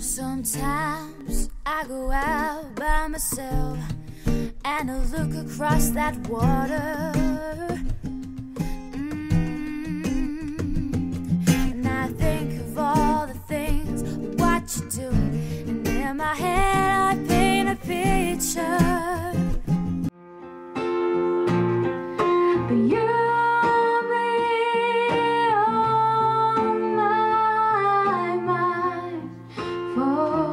Sometimes I go out by myself and I look across that water. Oh.